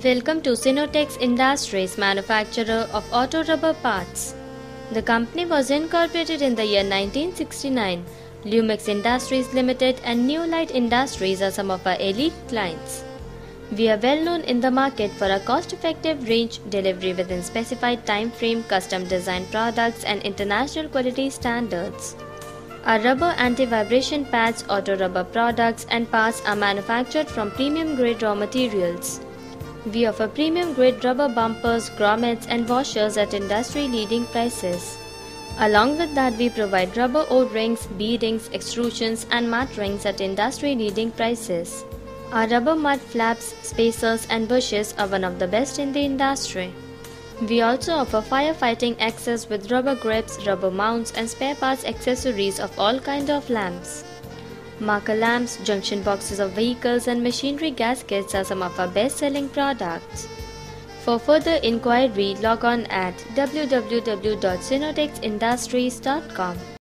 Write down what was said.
Welcome to Synotex Industries, manufacturer of auto rubber parts. The company was incorporated in the year 1969. Lumax Industries Limited and Neolite Industries are some of our elite clients. We are well known in the market for our cost-effective range delivery within specified time frame, custom designed products and international quality standards. Our rubber anti-vibration pads, auto rubber products and parts are manufactured from premium grade raw materials. We offer premium grade rubber bumpers, grommets and washers at industry leading prices. Along with that, we provide rubber O-rings, beadings, extrusions and mat rings at industry leading prices. Our rubber mud flaps, spacers and bushes are one of the best in the industry. We also offer firefighting axes with rubber grips, rubber mounts and spare parts accessories of all kinds of lamps. Marker lamps, junction boxes of vehicles and machinery gaskets are some of our best-selling products. For further inquiry, log on at www.synotexindustries.com.